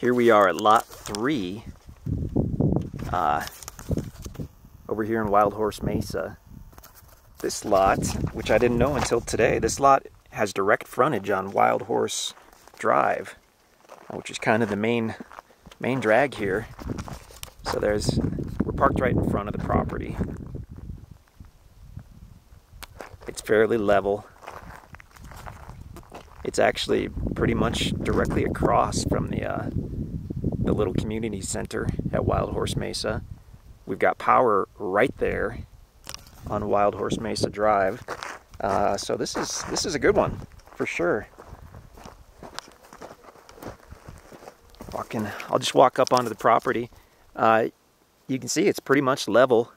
Here we are at lot three, uh, over here in Wild Horse Mesa. This lot, which I didn't know until today, this lot has direct frontage on Wild Horse Drive, which is kind of the main main drag here. So there's, we're parked right in front of the property. It's fairly level. It's actually pretty much directly across from the uh, the little community center at Wild Horse Mesa. We've got power right there on Wild Horse Mesa Drive. Uh, so this is this is a good one for sure. Walking, I'll just walk up onto the property. Uh, you can see it's pretty much level.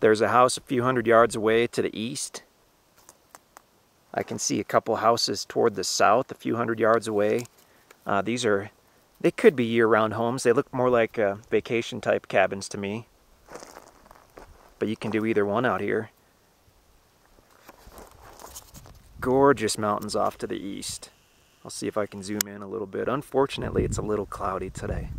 There's a house a few hundred yards away to the east. I can see a couple houses toward the south, a few hundred yards away. Uh, these are they could be year-round homes. They look more like uh, vacation type cabins to me. But you can do either one out here. Gorgeous mountains off to the east. I'll see if I can zoom in a little bit. Unfortunately, it's a little cloudy today.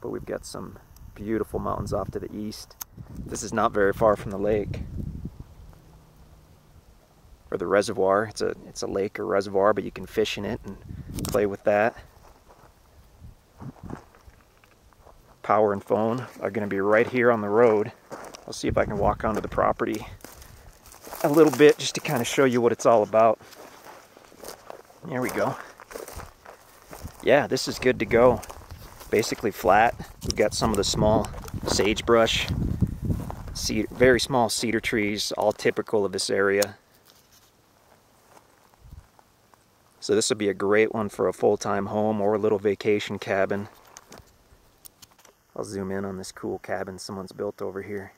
But we've got some beautiful mountains off to the east. This is not very far from the lake or the reservoir. It's a it's a lake or reservoir, but you can fish in it and play with that. Power and phone are going to be right here on the road. I'll see if I can walk onto the property a little bit just to kind of show you what it's all about. There we go. Yeah, this is good to go. Basically flat. We've got some of the small sagebrush, cedar, very small cedar trees, all typical of this area. So this would be a great one for a full-time home or a little vacation cabin. I'll zoom in on this cool cabin someone's built over here.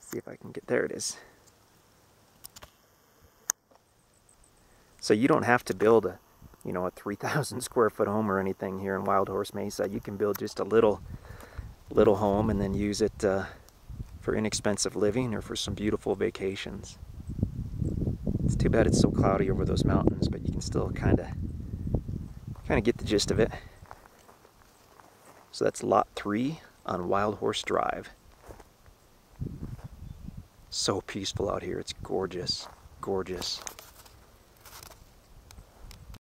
See if I can get, there it is. So you don't have to build a, you know, a 3,000 square foot home or anything here in Wild Horse Mesa. You can build just a little, little home and then use it uh, for inexpensive living or for some beautiful vacations. It's too bad it's so cloudy over those mountains, but you can still kind of kind of get the gist of it. So that's lot three on Wild Horse Drive. So peaceful out here. It's gorgeous, gorgeous.